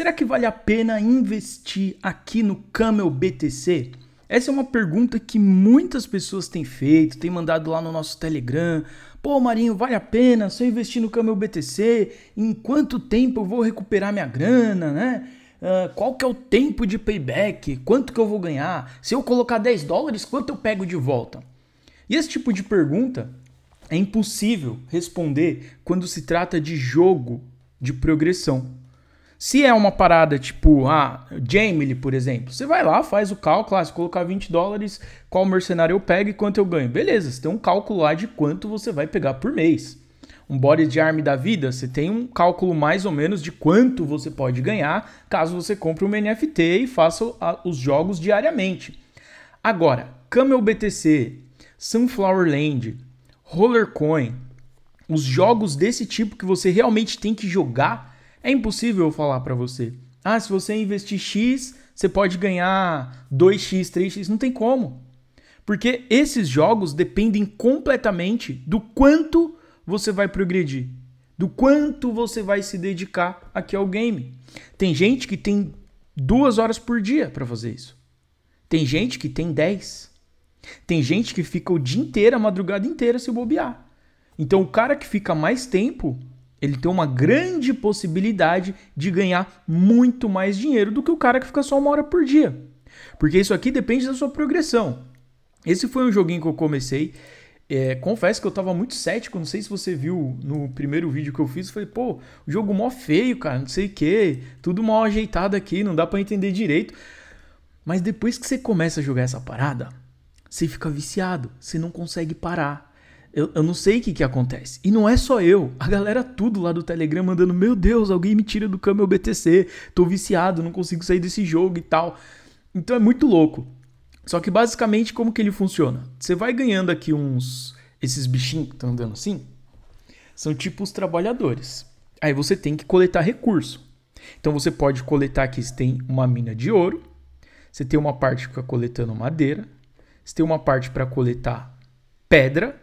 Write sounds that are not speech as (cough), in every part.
Será que vale a pena investir aqui no Camel BTC? Essa é uma pergunta que muitas pessoas têm feito, têm mandado lá no nosso Telegram. Pô, Marinho, vale a pena se eu investir no Camel BTC? Em quanto tempo eu vou recuperar minha grana, né? Uh, qual que é o tempo de payback? Quanto que eu vou ganhar? Se eu colocar 10 dólares, quanto eu pego de volta? E esse tipo de pergunta é impossível responder quando se trata de jogo de progressão. Se é uma parada tipo, ah, Jamily, por exemplo, você vai lá, faz o cálculo, ah, se colocar 20 dólares, qual mercenário eu pego e quanto eu ganho. Beleza, você tem um cálculo lá de quanto você vai pegar por mês. Um body de arm da vida, você tem um cálculo mais ou menos de quanto você pode ganhar caso você compre um NFT e faça os jogos diariamente. Agora, Camel BTC, Sunflower Land, Rollercoin, os jogos desse tipo que você realmente tem que jogar é impossível eu falar para você. Ah, se você investir X, você pode ganhar 2x, 3x. Não tem como. Porque esses jogos dependem completamente do quanto você vai progredir, do quanto você vai se dedicar aqui ao game. Tem gente que tem duas horas por dia para fazer isso. Tem gente que tem 10. Tem gente que fica o dia inteiro, a madrugada inteira se bobear. Então o cara que fica mais tempo, ele tem uma grande possibilidade de ganhar muito mais dinheiro do que o cara que fica só uma hora por dia. Porque isso aqui depende da sua progressão. Esse foi um joguinho que eu comecei. É, confesso que eu tava muito cético, não sei se você viu no primeiro vídeo que eu fiz, eu falei, pô, o jogo mó feio, cara, não sei o que, tudo mal ajeitado aqui, não dá para entender direito. Mas depois que você começa a jogar essa parada, você fica viciado, você não consegue parar. Eu, eu não sei o que, que acontece. E não é só eu. A galera tudo lá do Telegram mandando: Meu Deus, alguém me tira do Camel BTC. Tô viciado, não consigo sair desse jogo e tal. Então é muito louco. Só que basicamente como que ele funciona? Você vai ganhando aqui uns. Esses bichinhos que estão andando assim. São tipo os trabalhadores. Aí você tem que coletar recurso. Então você pode coletar aqui, você tem uma mina de ouro. Você tem uma parte que fica coletando madeira. Você tem uma parte para coletar pedra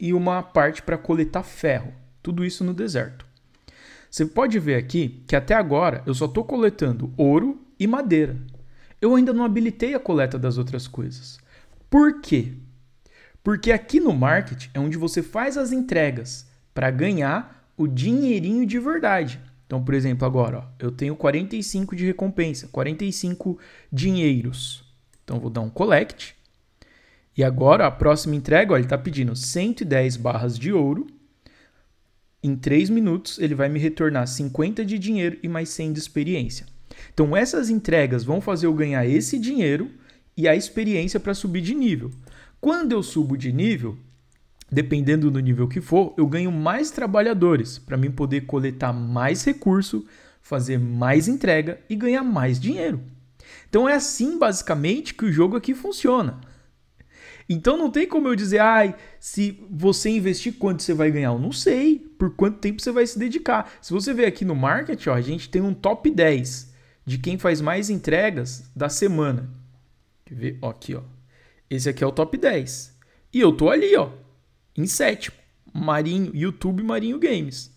e uma parte para coletar ferro. Tudo isso no deserto. Você pode ver aqui que até agora eu só estou coletando ouro e madeira. Eu ainda não habilitei a coleta das outras coisas. Por quê? Porque aqui no market é onde você faz as entregas para ganhar o dinheirinho de verdade. Então, por exemplo, agora ó, eu tenho 45 de recompensa, 45 dinheiros. Então, vou dar um collect e agora a próxima entrega, ó, ele está pedindo 110 barras de ouro. Em 3 minutos ele vai me retornar 50 de dinheiro e mais 100 de experiência. Então essas entregas vão fazer eu ganhar esse dinheiro e a experiência para subir de nível. Quando eu subo de nível, dependendo do nível que for, eu ganho mais trabalhadores para mim poder coletar mais recurso, fazer mais entrega e ganhar mais dinheiro. Então é assim basicamente que o jogo aqui funciona. Então não tem como eu dizer, ai, se você investir quanto você vai ganhar. Eu não sei por quanto tempo você vai se dedicar. Se você ver aqui no market, ó, a gente tem um top 10 de quem faz mais entregas da semana. Quer ver? Ó, aqui, ó. Esse aqui é o top 10. E eu tô ali, ó, em sétimo. Marinho, YouTube Marinho Games.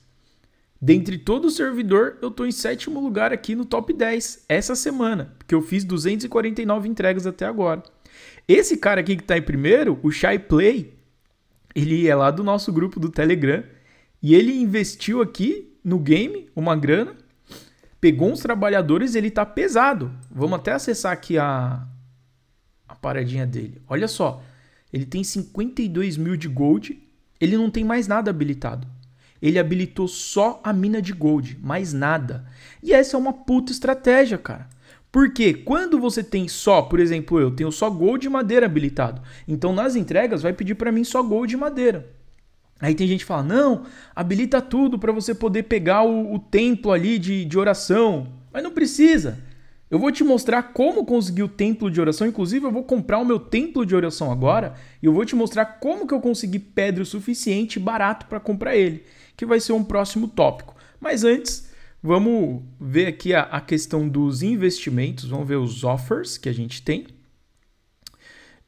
Dentre todo o servidor, eu tô em sétimo lugar aqui no top 10 essa semana, porque eu fiz 249 entregas até agora. Esse cara aqui que tá em primeiro, o Shy Play, ele é lá do nosso grupo do Telegram e ele investiu aqui no game uma grana, pegou uns trabalhadores, ele tá pesado. Vamos até acessar aqui a a paradinha dele. Olha só, ele tem 52 mil de gold, ele não tem mais nada habilitado. Ele habilitou só a mina de gold, mais nada. E essa é uma puta estratégia, cara. Porque quando você tem só, por exemplo, eu tenho só gold e madeira habilitado. Então nas entregas vai pedir para mim só gold e madeira. Aí tem gente que fala: não, habilita tudo para você poder pegar o, o templo ali de, de oração. Mas não precisa. Eu vou te mostrar como conseguir o templo de oração. Inclusive, eu vou comprar o meu templo de oração agora. E eu vou te mostrar como que eu consegui pedra o suficiente barato para comprar ele. Que vai ser um próximo tópico. Mas antes, Vamos ver aqui a, a, questão dos investimentos, vamos ver os offers que a gente tem.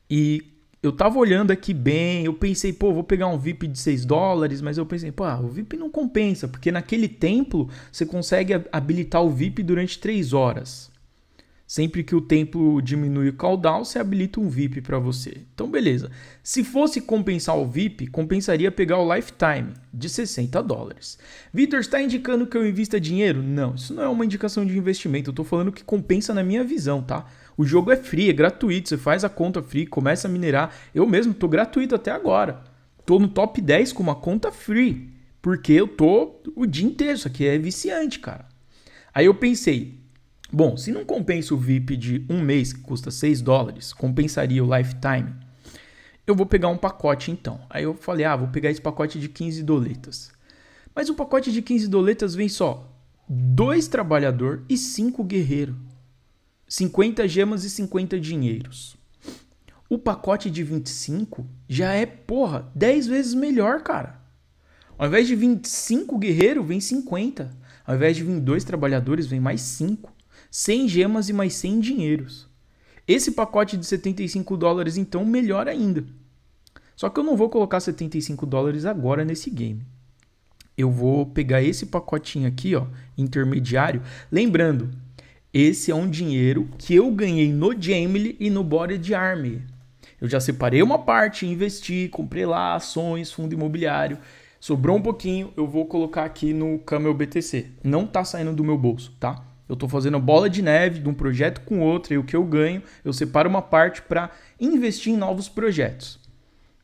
E eu tava olhando aqui bem, eu pensei, pô, vou pegar um VIP de 6 dólares, mas eu pensei, pô, ah, o VIP não compensa, porque naquele templo você consegue habilitar o VIP durante 3 horas. Sempre que o templo diminui o caudal, você habilita um VIP para você. Então, beleza. Se fosse compensar o VIP, compensaria pegar o Lifetime de 60 dólares. Vitor, está indicando que eu invista dinheiro? Não, isso não é uma indicação de investimento. Eu estou falando que compensa na minha visão, tá? O jogo é free, é gratuito. Você faz a conta free, começa a minerar. Eu mesmo estou gratuito até agora. Estou no top 10 com uma conta free. Porque eu tô o dia inteiro. Isso aqui é viciante, cara. Aí eu pensei, Bom, se não compensa o VIP de um mês, que custa 6 dólares, compensaria o Lifetime, eu vou pegar um pacote então. Aí eu falei, ah, vou pegar esse pacote de 15 doletas. Mas o pacote de 15 doletas vem só dois trabalhador e cinco guerreiro. 50 gemas e 50 dinheiros. O pacote de 25 já é, porra, 10 vezes melhor, cara. Ao invés de 25 guerreiro, vem 50. Ao invés de vir dois trabalhadores, vem mais 5. 100 gemas e mais 100 dinheiros. Esse pacote de 75 dólares, então, melhor ainda. Só que eu não vou colocar 75 dólares agora nesse game. Eu vou pegar esse pacotinho aqui, ó, intermediário. Lembrando, esse é um dinheiro que eu ganhei no Jamily e no Body Army. Eu já separei uma parte, investi, comprei lá ações, fundo imobiliário. Sobrou um pouquinho, eu vou colocar aqui no Camel BTC. Não tá saindo do meu bolso, tá? Eu estou fazendo bola de neve de um projeto com outro e o que eu ganho, eu separo uma parte para investir em novos projetos.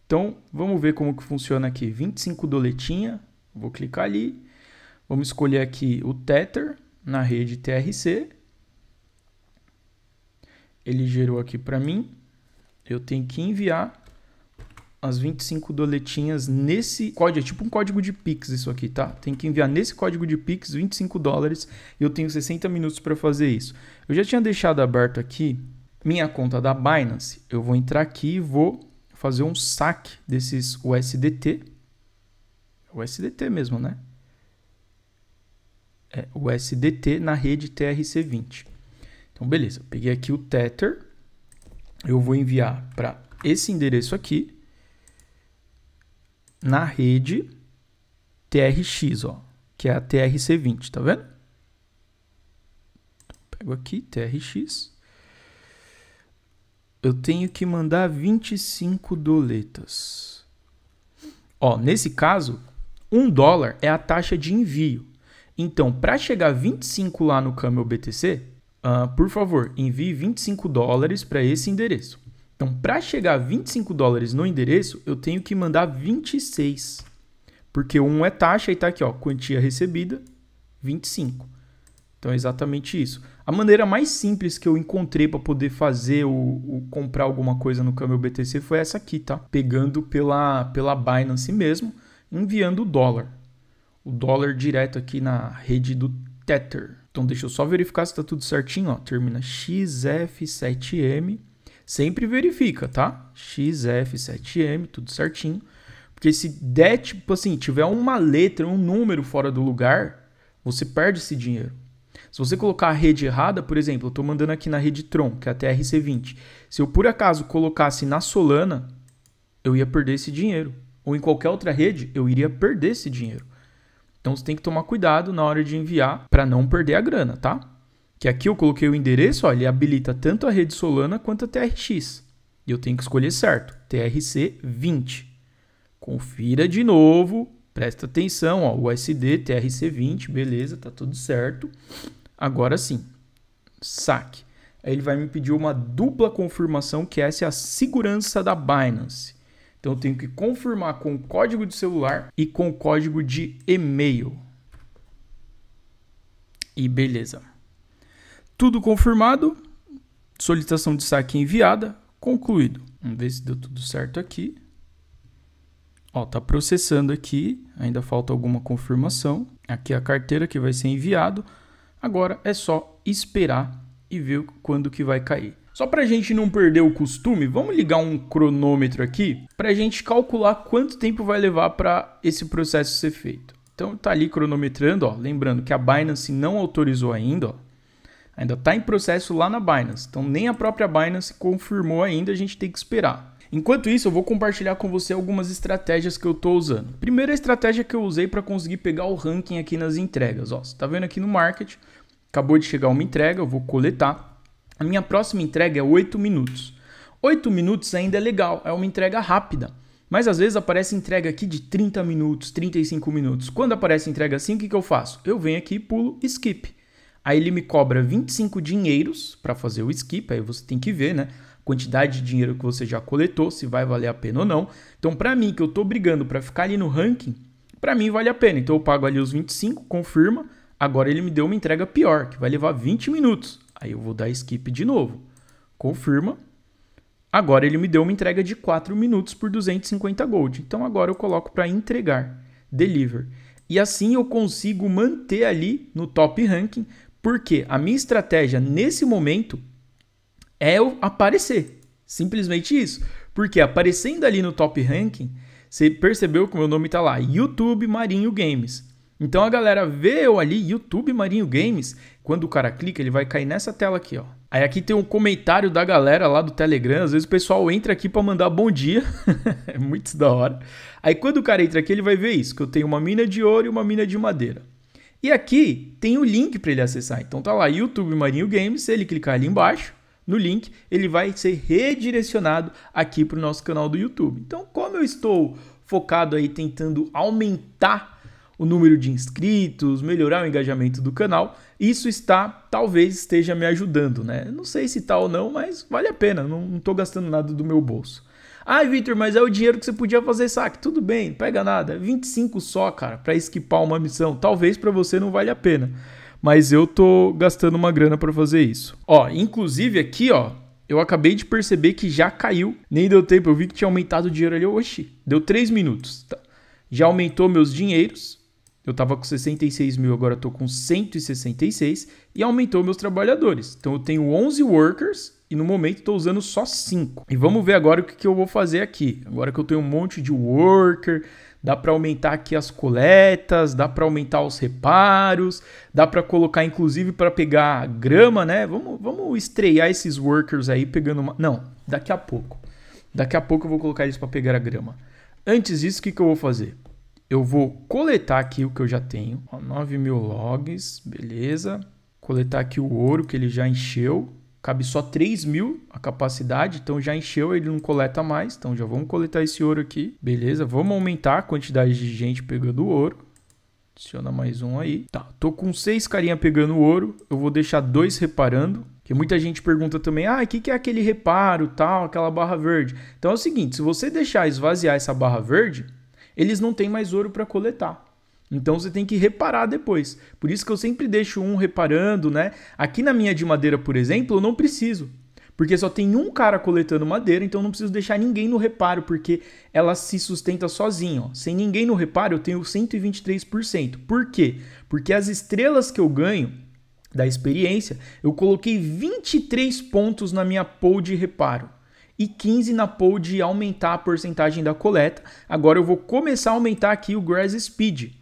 Então, vamos ver como que funciona aqui. 25 doletinha, vou clicar ali. Vamos escolher aqui o Tether na rede TRC. Ele gerou aqui para mim. Eu tenho que enviar as 25 doletinhas nesse código, é tipo um código de Pix isso aqui, tá? Tem que enviar nesse código de Pix 25 dólares e eu tenho 60 minutos para fazer isso. Eu já tinha deixado aberto aqui minha conta da Binance. Eu vou entrar aqui e vou fazer um saque desses USDT. USDT mesmo, né? É, USDT na rede TRC20. Então, beleza. Peguei aqui o Tether. Eu vou enviar para esse endereço aqui na rede TRX, ó, que é a TRC20, tá vendo? Pego aqui, TRX. Eu tenho que mandar 25 doletas. Ó, nesse caso, 1 dólar é a taxa de envio. Então, para chegar a 25 lá no Camel BTC, uh, por favor, envie 25 dólares para esse endereço. Então, para chegar a 25 dólares no endereço, eu tenho que mandar 26. Porque um é taxa e está aqui, ó, quantia recebida, 25. Então é exatamente isso. A maneira mais simples que eu encontrei para poder fazer o, o, comprar alguma coisa no Camel BTC foi essa aqui, tá? Pegando pela, pela Binance mesmo, enviando o dólar. O dólar direto aqui na rede do Tether. Então deixa eu só verificar se está tudo certinho, ó. Termina XF7M Sempre verifica, tá? XF7M, tudo certinho. Porque se der, tipo assim, tiver uma letra, um número fora do lugar, você perde esse dinheiro. Se você colocar a rede errada, por exemplo, eu estou mandando aqui na rede Tron, que é a TRC20. Se eu por acaso colocasse na Solana, eu ia perder esse dinheiro. Ou em qualquer outra rede, eu iria perder esse dinheiro. Então você tem que tomar cuidado na hora de enviar para não perder a grana, tá? Que aqui eu coloquei o endereço, ó, ele habilita tanto a rede Solana quanto a TRX. E eu tenho que escolher certo, TRC20. Confira de novo, presta atenção, ó, USD TRC20, beleza, tá tudo certo. Agora sim, saque. Aí ele vai me pedir uma dupla confirmação, que essa é a segurança da Binance. Então eu tenho que confirmar com o código de celular e com o código de e-mail. E beleza. Tudo confirmado, solicitação de saque enviada, concluído. Vamos ver se deu tudo certo aqui. Ó, tá processando aqui, ainda falta alguma confirmação. Aqui é a carteira que vai ser enviado. Agora é só esperar e ver quando que vai cair. Só para a gente não perder o costume, vamos ligar um cronômetro aqui para a gente calcular quanto tempo vai levar para esse processo ser feito. Então tá ali cronometrando, ó, lembrando que a Binance não autorizou ainda, ó, Ainda está em processo lá na Binance. Então nem a própria Binance confirmou ainda, a gente tem que esperar. Enquanto isso, eu vou compartilhar com você algumas estratégias que eu estou usando. Primeira estratégia que eu usei para conseguir pegar o ranking aqui nas entregas. Ó, você está vendo aqui no market, acabou de chegar uma entrega, eu vou coletar. A minha próxima entrega é 8 minutos. 8 minutos ainda é legal, é uma entrega rápida. Mas às vezes aparece entrega aqui de 30 minutos, 35 minutos. Quando aparece entrega assim, o que, que eu faço? Eu venho aqui e pulo skip. Aí ele me cobra 25 dinheiros para fazer o skip, aí você tem que ver, né? quantidade de dinheiro que você já coletou, se vai valer a pena ou não. Então, para mim, que eu estou brigando para ficar ali no ranking, para mim vale a pena. Então, eu pago ali os 25, confirma. Agora ele me deu uma entrega pior, que vai levar 20 minutos. Aí eu vou dar skip de novo. Confirma. Agora ele me deu uma entrega de 4 minutos por 250 gold. Então agora eu coloco para entregar, deliver. E assim eu consigo manter ali no top ranking, porque a minha estratégia nesse momento é eu aparecer. Simplesmente isso. Porque aparecendo ali no top ranking, você percebeu que o meu nome está lá, YouTube Marinho Games. Então a galera vê eu ali, YouTube Marinho Games, quando o cara clica, ele vai cair nessa tela aqui, ó. Aí aqui tem um comentário da galera lá do Telegram, às vezes o pessoal entra aqui para mandar bom dia, (laughs) é muito da hora. Aí quando o cara entra aqui, ele vai ver isso, que eu tenho uma mina de ouro e uma mina de madeira. E aqui tem o link para ele acessar. Então tá lá, YouTube Marinho Games, se ele clicar ali embaixo, no link, ele vai ser redirecionado aqui para o nosso canal do YouTube. Então, como eu estou focado aí tentando aumentar o número de inscritos, melhorar o engajamento do canal, isso está, talvez esteja me ajudando, né? Não sei se tá ou não, mas vale a pena, não estou gastando nada do meu bolso. Ai, Victor, mas é o dinheiro que você podia fazer saque. Tudo bem, pega nada. 25 só, cara, para esquipar uma missão. Talvez para você não vale a pena mas eu tô gastando uma grana para fazer isso. Ó, inclusive aqui, ó, eu acabei de perceber que já caiu. Nem deu tempo, eu vi que tinha aumentado o dinheiro ali. Oxi, deu 3 minutos. Tá. Já aumentou meus dinheiros. Eu tava com 66 mil, agora tô com 166. E aumentou meus trabalhadores. Então eu tenho 11 workers e no momento estou usando só 5. E vamos ver agora o que, que eu vou fazer aqui. Agora que eu tenho um monte de worker, dá para aumentar aqui as coletas, dá para aumentar os reparos, dá para colocar inclusive para pegar grama, né? Vamos, vamos estrear esses workers aí pegando uma... Não, daqui a pouco. Daqui a pouco eu vou colocar eles para pegar a grama. Antes disso, o que, que eu vou fazer? Eu vou coletar aqui o que eu já tenho. 9 mil logs, beleza. Coletar aqui o ouro que ele já encheu cabe só 3 mil a capacidade, então já encheu, ele não coleta mais, então já vamos coletar esse ouro aqui, beleza, vamos aumentar a quantidade de gente pegando ouro, adiciona mais um aí, tá, tô com seis carinha pegando ouro, eu vou deixar dois reparando, que muita gente pergunta também, ah, o que, que é aquele reparo, tal, aquela barra verde, então é o seguinte, se você deixar esvaziar essa barra verde, eles não têm mais ouro para coletar, então você tem que reparar depois. Por isso que eu sempre deixo um reparando, né? Aqui na minha de madeira, por exemplo, eu não preciso. Porque só tem um cara coletando madeira, então eu não preciso deixar ninguém no reparo, porque ela se sustenta sozinha. Sem ninguém no reparo, eu tenho 123%. Por quê? Porque as estrelas que eu ganho da experiência, eu coloquei 23 pontos na minha pool de reparo e 15 na pool de aumentar a porcentagem da coleta. Agora eu vou começar a aumentar aqui o grass speed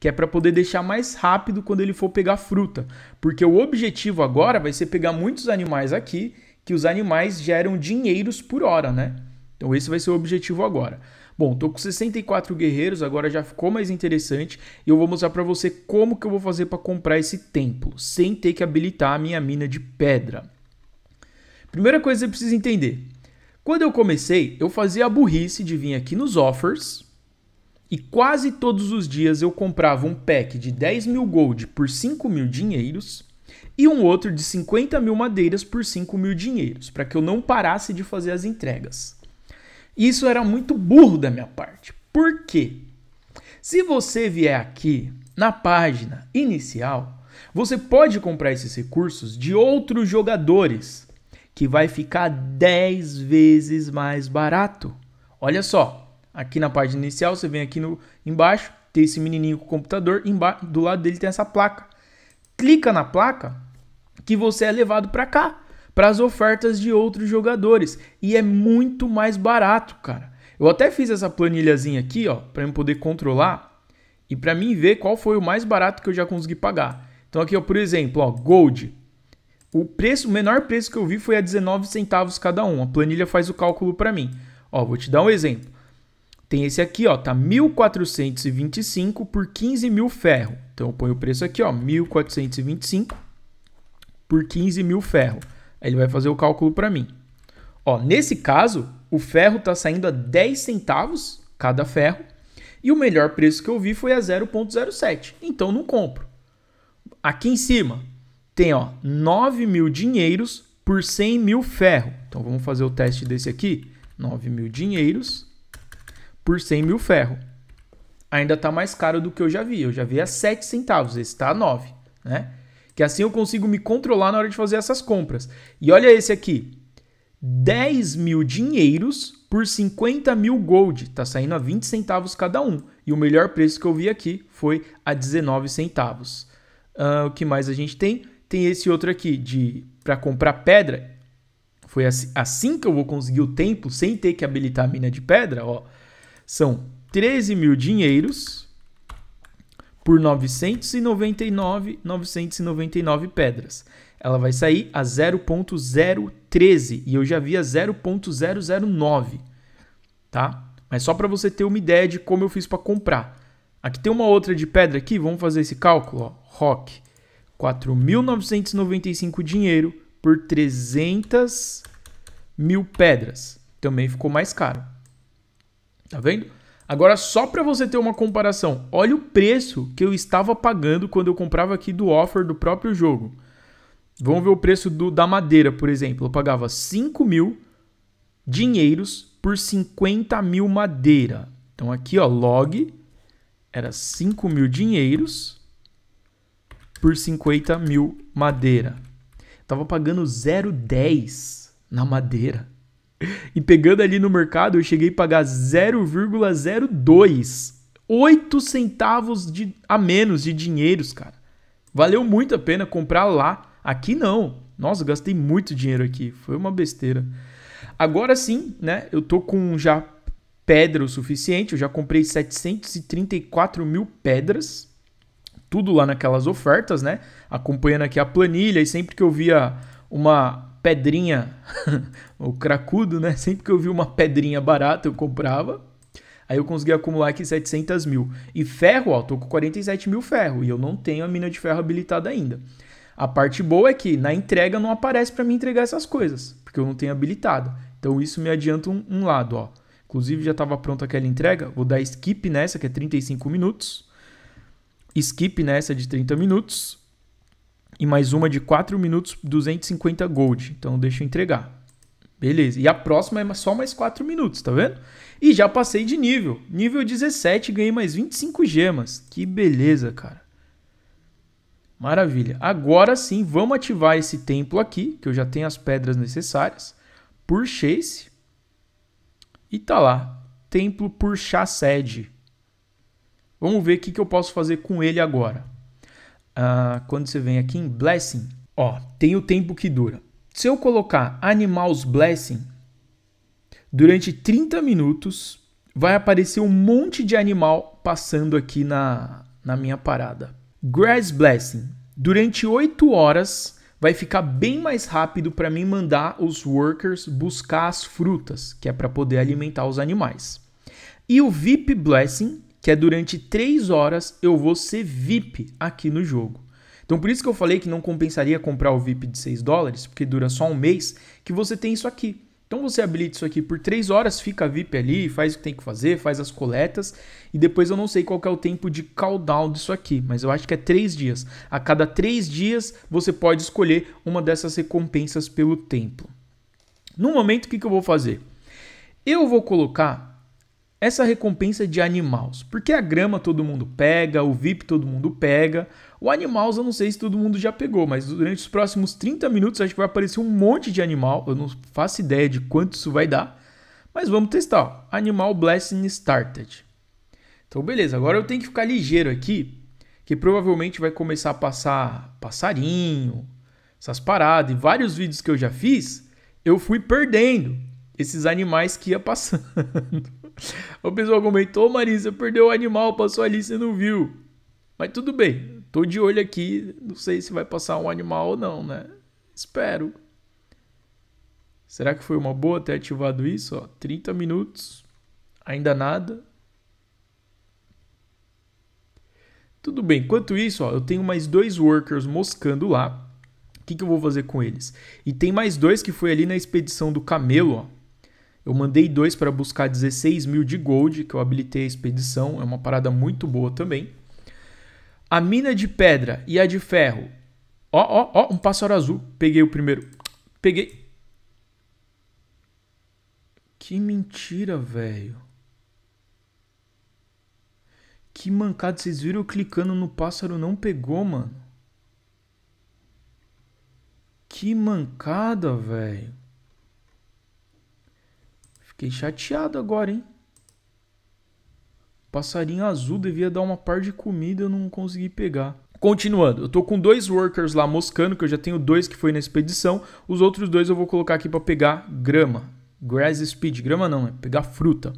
que é para poder deixar mais rápido quando ele for pegar fruta, porque o objetivo agora vai ser pegar muitos animais aqui, que os animais geram dinheiros por hora, né? Então esse vai ser o objetivo agora. Bom, tô com 64 guerreiros, agora já ficou mais interessante e eu vou mostrar para você como que eu vou fazer para comprar esse templo, sem ter que habilitar a minha mina de pedra. Primeira coisa que você precisa entender. Quando eu comecei, eu fazia a burrice de vir aqui nos offers, e quase todos os dias eu comprava um pack de 10 mil gold por 5 mil dinheiros e um outro de 50 mil madeiras por 5 mil dinheiros, para que eu não parasse de fazer as entregas. Isso era muito burro da minha parte. Por quê? Se você vier aqui na página inicial, você pode comprar esses recursos de outros jogadores, que vai ficar 10 vezes mais barato. Olha só, Aqui na página inicial, você vem aqui no embaixo, tem esse menininho com o computador, embaixo, do lado dele tem essa placa. Clica na placa que você é levado para cá, para as ofertas de outros jogadores e é muito mais barato, cara. Eu até fiz essa planilhazinha aqui, ó, para eu poder controlar e para mim ver qual foi o mais barato que eu já consegui pagar. Então aqui, ó, por exemplo, ó, Gold. O preço, o menor preço que eu vi foi a 19 centavos cada um. A planilha faz o cálculo para mim. Ó, vou te dar um exemplo. Tem esse aqui, ó, tá 1425 por 15 mil ferro. Então eu ponho o preço aqui, ó, 1425 por 15 mil ferro. Aí ele vai fazer o cálculo para mim. Ó, nesse caso, o ferro está saindo a 10 centavos cada ferro e o melhor preço que eu vi foi a 0,07. Então não compro. Aqui em cima tem ó, 9 mil dinheiros por 100 mil ferro. Então vamos fazer o teste desse aqui. 9 mil dinheiros por 100 mil ferro. Ainda está mais caro do que eu já vi. Eu já vi a 7 centavos, esse está a 9. Né? Que assim eu consigo me controlar na hora de fazer essas compras. E olha esse aqui. 10 mil dinheiros por 50 mil gold. Tá saindo a 20 centavos cada um. E o melhor preço que eu vi aqui foi a 19 centavos. Uh, o que mais a gente tem? Tem esse outro aqui de para comprar pedra. Foi assim, assim, que eu vou conseguir o templo sem ter que habilitar a mina de pedra. Ó. São 13 mil dinheiros por 999, 999 pedras ela vai sair a 0.013 e eu já vi a 0.009, tá? Mas só para você ter uma ideia de como eu fiz para comprar. Aqui tem uma outra de pedra aqui, vamos fazer esse cálculo, ó. Rock, 4.995 dinheiro por 300 mil pedras. Também ficou mais caro. Tá vendo? Agora, só para você ter uma comparação, olha o preço que eu estava pagando quando eu comprava aqui do offer do próprio jogo. Vamos ver o preço do, da madeira, por exemplo. Eu pagava 5 mil dinheiros por 50 mil madeira. Então aqui, ó, log era 5 mil dinheiros por 50 mil madeira. Tava pagando 0,10 na madeira. (laughs) E pegando ali no mercado, eu cheguei a pagar 0,02. 8 centavos de, a menos de dinheiros, cara. Valeu muito a pena comprar lá Aqui não. Nossa, gastei muito dinheiro aqui. Foi uma besteira. Agora sim, né? Eu tô com já pedra o suficiente. Eu já comprei 734 mil pedras. Tudo lá naquelas ofertas, né? Acompanhando aqui a planilha. E sempre que eu via uma pedrinha, (laughs) o cracudo, né? Sempre que eu via uma pedrinha barata, eu comprava. Aí eu consegui acumular aqui 700 mil. E ferro, ó, tô com 47 mil ferro. E eu não tenho a mina de ferro habilitada ainda. A parte boa é que na entrega não aparece para mim entregar essas coisas, porque eu não tenho habilitado. Então isso me adianta um, um lado, ó. Inclusive já estava pronta aquela entrega, vou dar skip nessa que é 35 minutos. Skip nessa de 30 minutos e mais uma de 4 minutos 250 gold. Então deixa eu entregar. Beleza. E a próxima é só mais 4 minutos, tá vendo? E já passei de nível. Nível 17, ganhei mais 25 gemas. Que beleza, cara. Maravilha. Agora sim, vamos ativar esse templo aqui, que eu já tenho as pedras necessárias. Por Chase. E tá lá. Templo por Chassed. Vamos ver o que, que eu posso fazer com ele agora. Ah, quando você vem aqui em Blessing, ó, tem o tempo que dura. Se eu colocar Animals Blessing, durante 30 minutos vai aparecer um monte de animal passando aqui na, na minha parada. Grass Blessing. Durante 8 horas vai ficar bem mais rápido para mim mandar os workers buscar as frutas, que é para poder alimentar os animais. E o VIP Blessing, que é durante 3 horas eu vou ser VIP aqui no jogo. Então por isso que eu falei que não compensaria comprar o VIP de 6 dólares, porque dura só um mês, que você tem isso aqui. Então você habilita isso aqui por 3 horas, fica VIP ali, faz o que tem que fazer, faz as coletas e depois eu não sei qual é o tempo de cooldown disso aqui, mas eu acho que é 3 dias. A cada 3 dias você pode escolher uma dessas recompensas pelo templo. No momento, o que, que eu vou fazer? Eu vou colocar essa recompensa de animais, porque a grama todo mundo pega, o VIP todo mundo pega, o Animals eu não sei se todo mundo já pegou, mas durante os próximos 30 minutos acho que vai aparecer um monte de animal. Eu não faço ideia de quanto isso vai dar. Mas vamos testar. Ó. Animal Blessing Started. Então beleza, agora eu tenho que ficar ligeiro aqui, que provavelmente vai começar a passar passarinho, essas paradas. E vários vídeos que eu já fiz, eu fui perdendo esses animais que ia passando. (laughs) (laughs) o pessoal comentou, Marisa, perdeu o animal, passou ali, você não viu. Mas tudo bem, Tô de olho aqui, não sei se vai passar um animal ou não, né? Espero. Será que foi uma boa ter ativado isso? Ó, 30 minutos, ainda nada. Tudo bem, enquanto isso, ó, eu tenho mais dois workers moscando lá. O que, que eu vou fazer com eles? E tem mais dois que foi ali na expedição do camelo. Ó. Eu mandei dois para buscar 16 mil de gold, que eu habilitei a expedição. É uma parada muito boa também. A mina de pedra e a de ferro. Ó, ó, ó, um pássaro azul. Peguei o primeiro. Peguei. Que mentira, velho. Que mancada, vocês viram eu clicando no pássaro não pegou, mano. Que mancada, velho. Fiquei chateado agora, hein? Passarinho azul devia dar uma par de comida, eu não consegui pegar. Continuando, eu tô com dois workers lá moscando, que eu já tenho dois que foi na expedição. Os outros dois eu vou colocar aqui para pegar grama. Grass speed, grama não, é pegar fruta.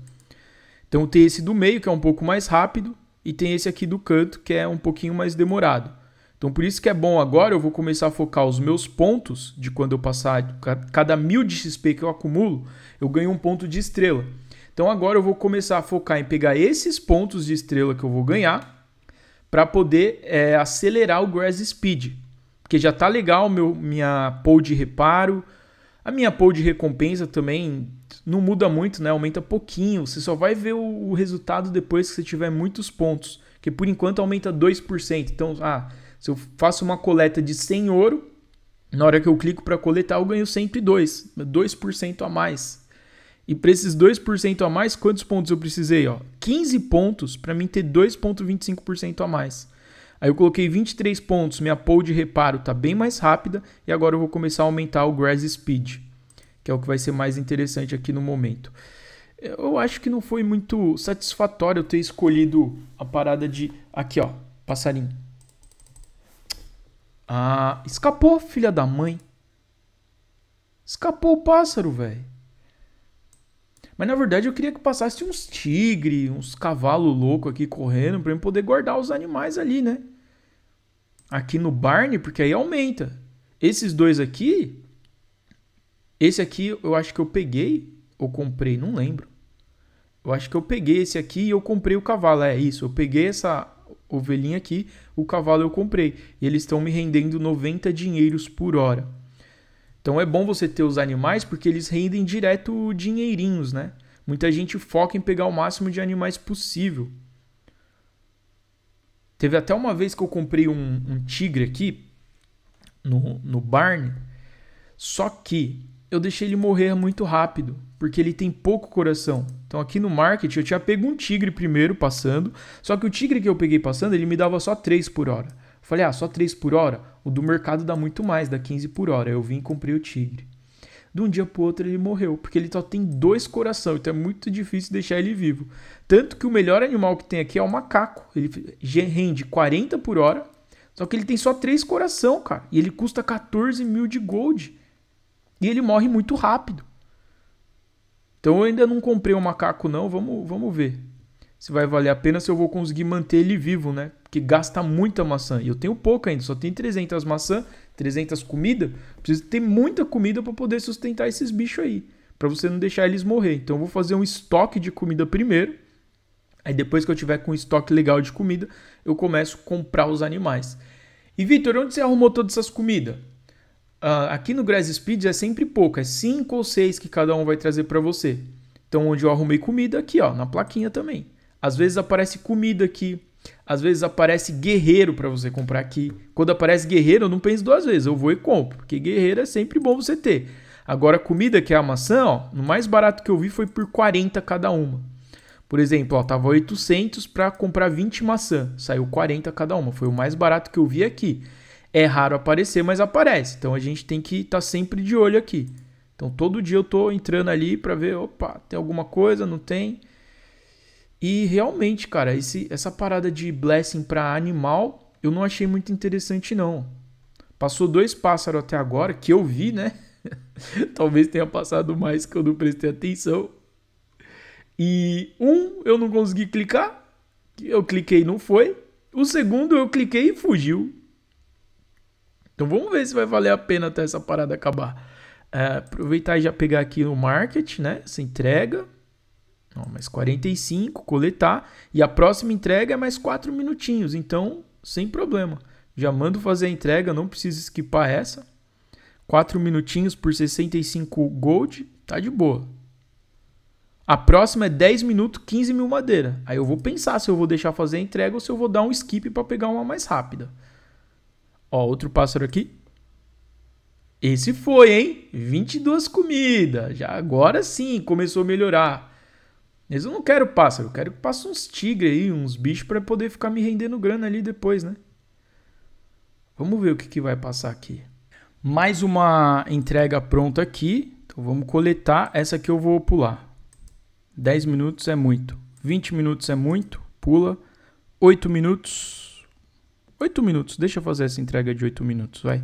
Então tem esse do meio, que é um pouco mais rápido e tem esse aqui do canto que é um pouquinho mais demorado. Então por isso que é bom agora eu vou começar a focar os meus pontos de quando eu passar cada mil de XP que eu acumulo, eu ganho um ponto de estrela. Então agora eu vou começar a focar em pegar esses pontos de estrela que eu vou ganhar para poder é, acelerar o Grass Speed. Porque já tá legal meu, minha pool de reparo, a minha pool de recompensa também não muda muito, né? Aumenta pouquinho. Você só vai ver o, o resultado depois que você tiver muitos pontos. Que por enquanto aumenta 2%. Então, ah, se eu faço uma coleta de 100 ouro, na hora que eu clico para coletar, eu ganho 102. 2% a mais. E para esses 2% a mais, quantos pontos eu precisei? Ó? 15 pontos para mim ter 2,25% a mais. Aí eu coloquei 23 pontos, minha pool de reparo está bem mais rápida e agora eu vou começar a aumentar o grass speed que é o que vai ser mais interessante aqui no momento. Eu acho que não foi muito satisfatório eu ter escolhido a parada de. Aqui, ó, passarinho. Ah, escapou, filha da mãe. Escapou o pássaro, velho. Mas na verdade eu queria que passasse uns tigre, uns cavalos loucos aqui correndo para eu poder guardar os animais ali, né? Aqui no barn, porque aí aumenta. Esses dois aqui, esse aqui eu acho que eu peguei ou comprei, não lembro. Eu acho que eu peguei esse aqui e eu comprei o cavalo. É isso, eu peguei essa ovelhinha aqui, o cavalo eu comprei. E eles estão me rendendo 90 dinheiros por hora. Então é bom você ter os animais porque eles rendem direto dinheirinhos, né? Muita gente foca em pegar o máximo de animais possível. Teve até uma vez que eu comprei um, um tigre aqui no, no barn. Só que eu deixei ele morrer muito rápido, porque ele tem pouco coração. Então aqui no market eu tinha pego um tigre primeiro passando, só que o tigre que eu peguei passando, ele me dava só 3 por hora. Falei, ah, só 3 por hora? O do mercado dá muito mais, dá 15 por hora. Eu vim e comprei o tigre. De um dia pro outro ele morreu, porque ele só tem dois corações, então é muito difícil deixar ele vivo. Tanto que o melhor animal que tem aqui é o macaco. Ele rende 40 por hora, só que ele tem só três coração, cara. E ele custa 14 mil de gold. E ele morre muito rápido. Então eu ainda não comprei o um macaco não, vamos, vamos ver. Se vai valer a pena se eu vou conseguir manter ele vivo, né? Porque gasta muita maçã. E eu tenho pouco ainda, só tenho 300 maçã, 300 comida. Preciso ter muita comida para poder sustentar esses bichos aí. para você não deixar eles morrer. Então eu vou fazer um estoque de comida primeiro. Aí depois que eu tiver com um estoque legal de comida, eu começo a comprar os animais. E Vitor, onde você arrumou todas essas comidas? Uh, aqui no Grass Speed é sempre pouco, é 5 ou 6 que cada um vai trazer para você. Então, onde eu arrumei comida, aqui ó, na plaquinha também. Às vezes aparece comida aqui, às vezes aparece guerreiro para você comprar aqui. Quando aparece guerreiro, eu não penso duas vezes, eu vou e compro, porque guerreiro é sempre bom você ter. Agora, comida que é a maçã, ó, no mais barato que eu vi foi por 40 cada uma. Por exemplo, ó, tava 800 para comprar 20 maçã, saiu 40 cada uma, foi o mais barato que eu vi aqui. É raro aparecer, mas aparece. Então a gente tem que estar tá sempre de olho aqui. Então todo dia eu estou entrando ali para ver, opa, tem alguma coisa, não tem? E realmente, cara, esse, essa parada de blessing para animal, eu não achei muito interessante não. Passou dois pássaros até agora que eu vi, né? (laughs) Talvez tenha passado mais que eu não prestei atenção. E um eu não consegui clicar. Eu cliquei não foi. O segundo eu cliquei e fugiu. Então vamos ver se vai valer a pena até essa parada acabar. é, aproveitar e já pegar aqui no market, né? Essa entrega. Mais 45, coletar. E a próxima entrega é mais 4 minutinhos. Então, sem problema. Já mando fazer a entrega, não preciso esquipar essa. 4 minutinhos por 65 gold, tá de boa. A próxima é 10 minutos, 15 mil madeira. Aí eu vou pensar se eu vou deixar fazer a entrega ou se eu vou dar um skip para pegar uma mais rápida. Ó, outro pássaro aqui. Esse foi, hein? 22 comidas. Já agora sim começou a melhorar. Mas eu não quero pássaro, eu quero que passe uns tigres aí, uns bichos para poder ficar me rendendo grana ali depois, né? Vamos ver o que, que vai passar aqui. Mais uma entrega pronta aqui. Então vamos coletar. Essa aqui eu vou pular. 10 minutos é muito. 20 minutos é muito. Pula. 8 minutos. 8 minutos. Deixa eu fazer essa entrega de 8 minutos, vai.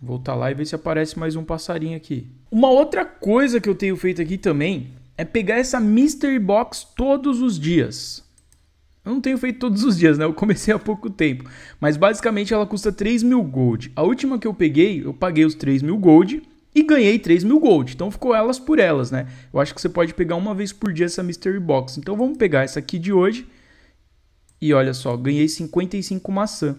Voltar lá e ver se aparece mais um passarinho aqui. Uma outra coisa que eu tenho feito aqui também é pegar essa Mystery Box todos os dias. Eu não tenho feito todos os dias, né? Eu comecei há pouco tempo. Mas basicamente ela custa 3 mil gold. A última que eu peguei, eu paguei os 3 mil gold e ganhei 3 mil gold. Então ficou elas por elas, né? Eu acho que você pode pegar uma vez por dia essa Mystery Box. Então vamos pegar essa aqui de hoje. E olha só, ganhei 55 maçã.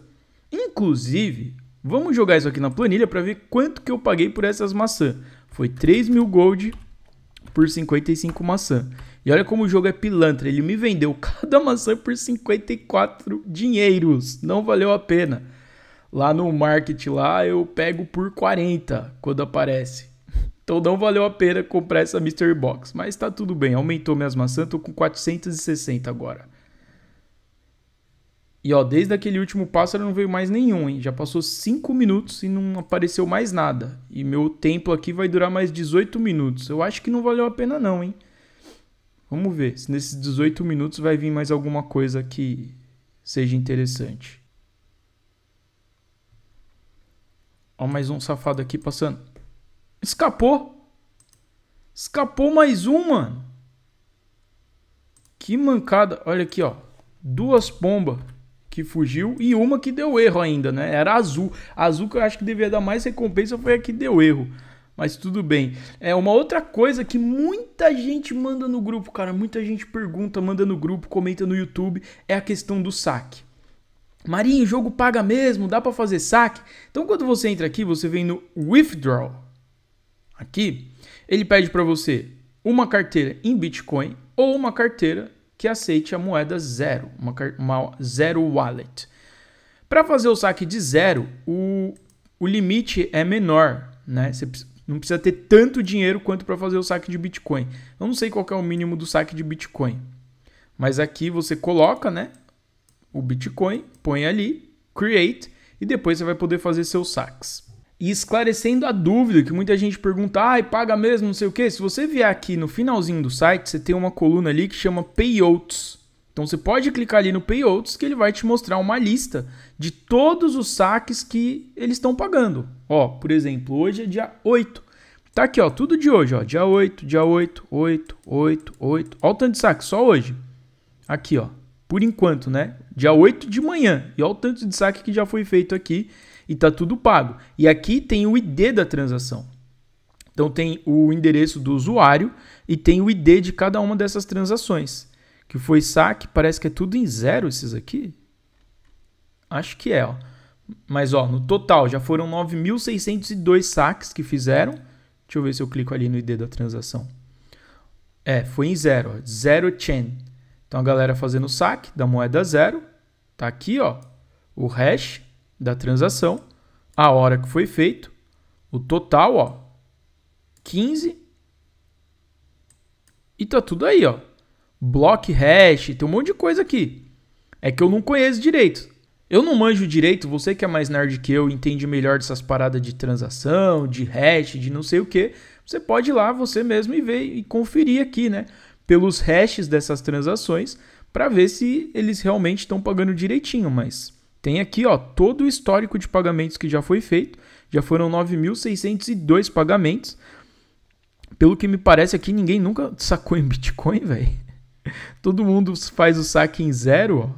Inclusive, Vamos jogar isso aqui na planilha para ver quanto que eu paguei por essas maçãs. Foi 3 mil gold por 55 maçã. E olha como o jogo é pilantra. Ele me vendeu (laughs) cada maçã por 54 dinheiros. Não valeu a pena. Lá no market lá eu pego por 40 quando aparece. (laughs) Então não valeu a pena comprar essa Mystery Box. Mas tá tudo bem. Aumentou minhas maçãs. Tô com 460 agora. E ó, desde aquele último pássaro não veio mais nenhum, hein? Já passou 5 minutos e não apareceu mais nada. E meu templo aqui vai durar mais 18 minutos. Eu acho que não valeu a pena não, hein? Vamos ver se nesses 18 minutos vai vir mais alguma coisa que seja interessante. Ó, mais um safado aqui passando. Escapou! Escapou mais um, mano! Que mancada. Olha aqui, ó. Duas pombas que fugiu e uma que deu erro ainda, né? Era azul. Azul que eu acho que devia dar mais recompensa foi a que deu erro. Mas tudo bem. É uma outra coisa que muita gente manda no grupo, cara. Muita gente pergunta, manda no grupo, comenta no YouTube. É a questão do saque. Marinho, o jogo paga mesmo? Dá para fazer saque? Então, quando você entra aqui, você vem no Withdraw. Aqui, ele pede para você uma carteira em Bitcoin ou uma carteira que aceite a moeda zero, uma, uma zero wallet. Para fazer o saque de zero, o, o limite é menor, né? Você não precisa ter tanto dinheiro quanto para fazer o saque de Bitcoin. Eu não sei qual é o mínimo do saque de Bitcoin, mas aqui você coloca, né? O Bitcoin, põe ali, create e depois você vai poder fazer seus saques. E esclarecendo a dúvida que muita gente pergunta, ah, paga mesmo, não sei o que. Se você vier aqui no finalzinho do site, você tem uma coluna ali que chama Payouts. Então você pode clicar ali no Payouts que ele vai te mostrar uma lista de todos os saques que eles estão pagando. Ó, por exemplo, hoje é dia 8. Tá aqui, ó, tudo de hoje, ó, dia 8, dia 8, 8, 8, 8. Ó o tanto de saque, só hoje. Aqui, ó, por enquanto, né? Dia 8 de manhã. E ó o tanto de saque que já foi feito aqui e está tudo pago. E aqui tem o ID da transação. Então tem o endereço do usuário e tem o ID de cada uma dessas transações. Que foi saque, parece que é tudo em zero esses aqui. Acho que é, ó. Mas ó, no total já foram 9.602 saques que fizeram. Deixa eu ver se eu clico ali no ID da transação. É, foi em zero, ó, zero chain. Então a galera fazendo saque da moeda zero, tá aqui, ó, o hash da transação, a hora que foi feito, o total, ó, 15 e tá tudo aí, ó. Block hash, tem um monte de coisa aqui. É que eu não conheço direito. Eu não manjo direito, você que é mais nerd que eu, entende melhor dessas paradas de transação, de hash, de não sei o que. Você pode ir lá você mesmo e ver e conferir aqui, né? Pelos hashes dessas transações, para ver se eles realmente estão pagando direitinho, mas tem aqui ó, todo o histórico de pagamentos que já foi feito. Já foram 9.602 pagamentos. Pelo que me parece aqui, ninguém nunca sacou em Bitcoin, (laughs) velho. Todo mundo faz o saque em zero, ó.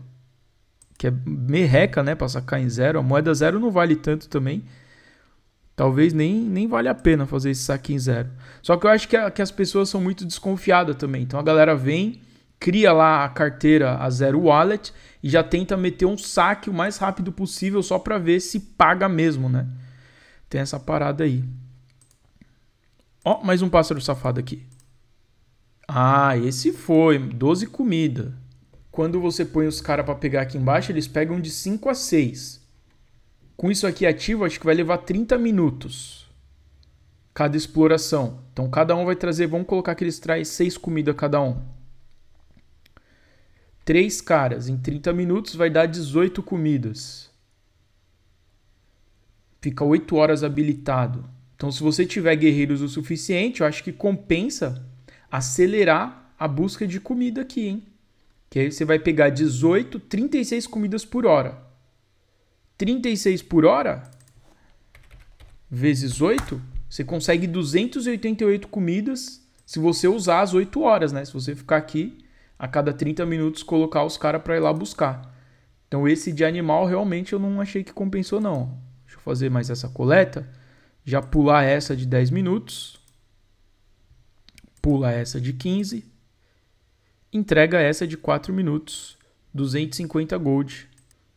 Que é merreca, né? Pra sacar em zero. A moeda zero não vale tanto também. talvez nem, nem vale a pena fazer esse saque em zero. Só que eu acho que, a, que as pessoas são muito desconfiadas também. Então a galera vem, cria lá a carteira a zero wallet e já tenta meter um saque o mais rápido possível só para ver se paga mesmo, né? Tem essa parada aí. Ó, mais um pássaro safado aqui. Ah, esse foi. 12 comida. Quando você põe os caras para pegar aqui embaixo, eles pegam de 5 a 6. Com isso aqui ativo, acho que vai levar 30 minutos. Cada exploração. Então cada um vai trazer, vamos colocar que eles trazem 6 comidas cada um. Três caras em 30 minutos vai dar 18 comidas. Fica 8 horas habilitado. Então, se você tiver guerreiros o suficiente, eu acho que compensa acelerar a busca de comida aqui, hein? Que aí você vai pegar 18, 36 comidas por hora. 36 por hora vezes 8, você consegue 288 comidas se você usar as 8 horas, né? Se você ficar aqui a cada 30 minutos colocar os caras para ir lá buscar. Então esse de animal realmente eu não achei que compensou não. Deixa eu fazer mais essa coleta, já pular essa de 10 minutos, pula essa de 15, entrega essa de 4 minutos, 250 gold.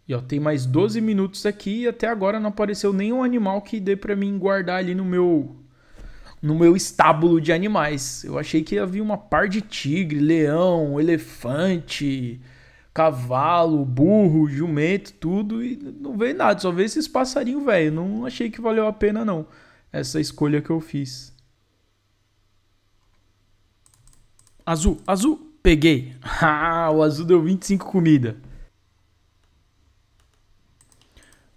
E ó, tem mais 12 minutos aqui e até agora não apareceu nenhum animal que dê para mim guardar ali no meu no meu estábulo de animais. Eu achei que havia uma par de tigre, leão, elefante, cavalo, burro, jumento, tudo e não veio nada, só veio esses passarinhos velho. Não achei que valeu a pena não essa escolha que eu fiz. Azul, azul, peguei. (laughs) Ah, o azul deu 25 comida.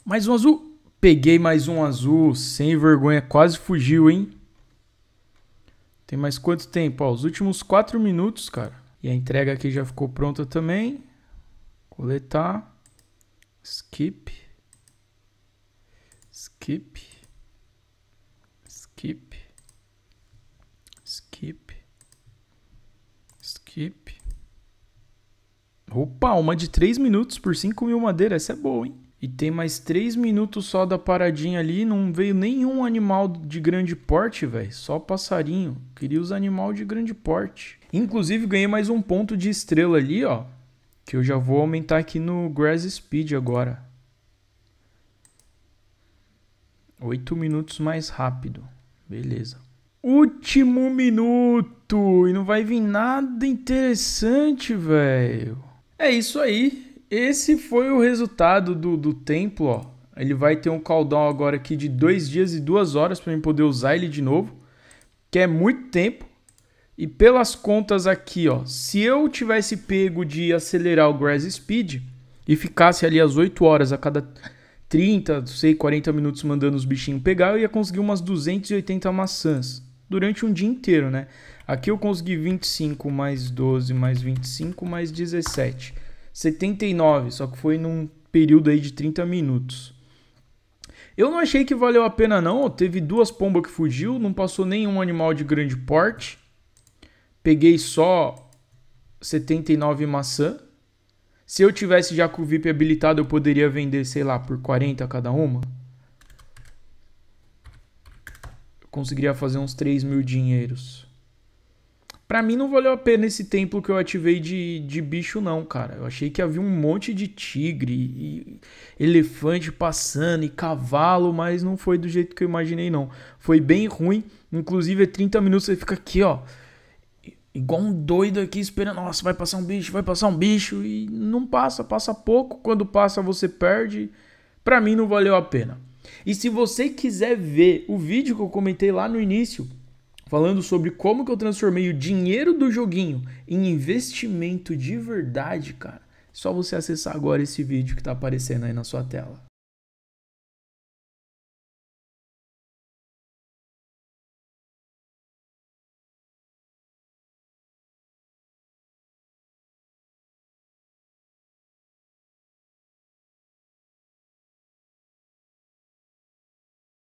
Mais um azul. Peguei mais um azul. Sem vergonha, quase fugiu, hein? Tem mais quanto tempo? Ó, os últimos 4 minutos, cara. E a entrega aqui já ficou pronta também. Coletar. Skip. Skip. Skip. Skip. Skip. Opa, uma de 3 minutos por 5 mil madeira. Essa é boa, hein? E tem mais 3 minutos só da paradinha ali. Não veio nenhum animal de grande porte, velho. Só passarinho. Queria os animais de grande porte. Inclusive, ganhei mais um ponto de estrela ali, ó. Que eu já vou aumentar aqui no Grass Speed agora. 8 minutos mais rápido. Beleza. Último minuto. E não vai vir nada interessante, velho. É isso aí esse foi o resultado do, do templo, ó. Ele vai ter um cooldown agora aqui de dois dias e duas horas para eu poder usar ele de novo, que é muito tempo. E pelas contas aqui, ó, se eu tivesse pego de acelerar o Grass Speed e ficasse ali às 8 horas a cada 30, sei, 40 minutos mandando os bichinhos pegar, eu ia conseguir umas 280 maçãs durante um dia inteiro, né? Aqui eu consegui 25 mais 12 mais 25 mais 17. 79, só que foi num período aí de 30 minutos. Eu não achei que valeu a pena não, teve duas pombas que fugiu, não passou nenhum animal de grande porte. Peguei só 79 maçã. Se eu tivesse já com o VIP habilitado, eu poderia vender, sei lá, por 40 cada uma. Eu conseguiria fazer uns 3 mil dinheiros. Pra mim não valeu a pena esse templo que eu ativei de, de bicho, não, cara. Eu achei que havia um monte de tigre e elefante passando e cavalo, mas não foi do jeito que eu imaginei, não. Foi bem ruim. Inclusive, é 30 minutos você fica aqui, ó. Igual um doido aqui esperando. Nossa, vai passar um bicho, vai passar um bicho. E não passa, passa pouco. Quando passa, você perde. Pra mim não valeu a pena. E se você quiser ver o vídeo que eu comentei lá no início falando sobre como que eu transformei o dinheiro do joguinho em investimento de verdade, cara. Só você acessar agora esse vídeo que está aparecendo aí na sua tela.